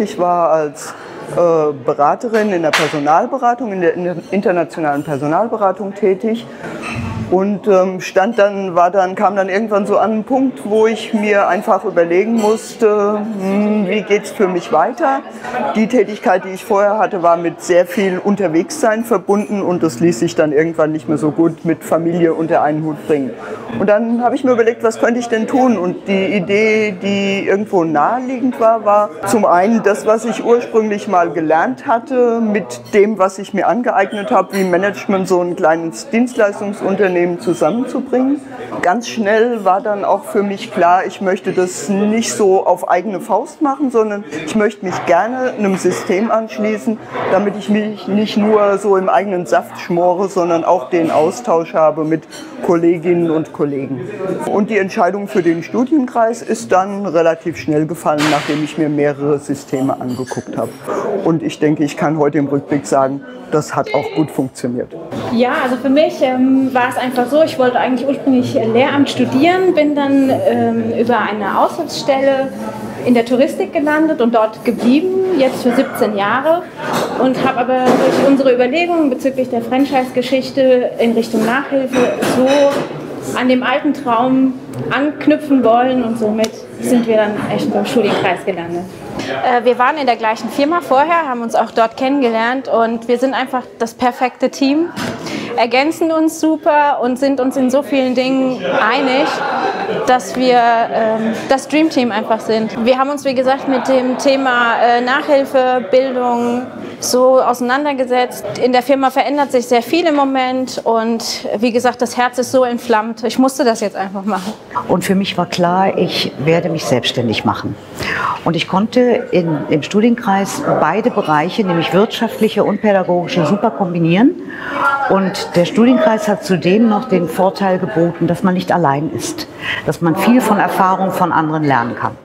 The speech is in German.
Ich war als äh, Beraterin in der Personalberatung, in der internationalen Personalberatung tätig und ähm, stand dann, war dann, kam dann irgendwann so an einen Punkt, wo ich mir einfach überlegen musste, hm, wie geht es für mich weiter. Die Tätigkeit, die ich vorher hatte, war mit sehr viel Unterwegssein verbunden und das ließ sich dann irgendwann nicht mehr so gut mit Familie unter einen Hut bringen. Und dann habe ich mir überlegt, was könnte ich denn tun? Und die Idee, die irgendwo naheliegend war, war zum einen das, was ich ursprünglich mal gelernt hatte, mit dem, was ich mir angeeignet habe, wie Management so ein kleines Dienstleistungsunternehmen Unternehmen zusammenzubringen. Ganz schnell war dann auch für mich klar, ich möchte das nicht so auf eigene Faust machen, sondern ich möchte mich gerne einem System anschließen, damit ich mich nicht nur so im eigenen Saft schmore, sondern auch den Austausch habe mit Kolleginnen und Kollegen. Und die Entscheidung für den Studienkreis ist dann relativ schnell gefallen, nachdem ich mir mehrere Systeme angeguckt habe. Und ich denke, ich kann heute im Rückblick sagen, das hat auch gut funktioniert. Ja, also für mich ähm, war es einfach so, ich wollte eigentlich ursprünglich Lehramt studieren, bin dann ähm, über eine Auslandsstelle in der Touristik gelandet und dort geblieben, jetzt für 17 Jahre und habe aber durch unsere Überlegungen bezüglich der Franchise-Geschichte in Richtung Nachhilfe so an dem alten Traum anknüpfen wollen und somit sind wir dann echt beim Studienkreis gelandet. Äh, wir waren in der gleichen Firma vorher, haben uns auch dort kennengelernt und wir sind einfach das perfekte Team, ergänzen uns super und sind uns in so vielen Dingen einig, dass wir ähm, das Dream Team einfach sind. Wir haben uns, wie gesagt, mit dem Thema äh, Nachhilfe, Bildung, so auseinandergesetzt. In der Firma verändert sich sehr viel im Moment und wie gesagt, das Herz ist so entflammt. Ich musste das jetzt einfach machen. Und für mich war klar, ich werde mich selbstständig machen. Und ich konnte in, im Studienkreis beide Bereiche, nämlich wirtschaftliche und pädagogische, super kombinieren. Und der Studienkreis hat zudem noch den Vorteil geboten, dass man nicht allein ist, dass man viel von Erfahrung von anderen lernen kann.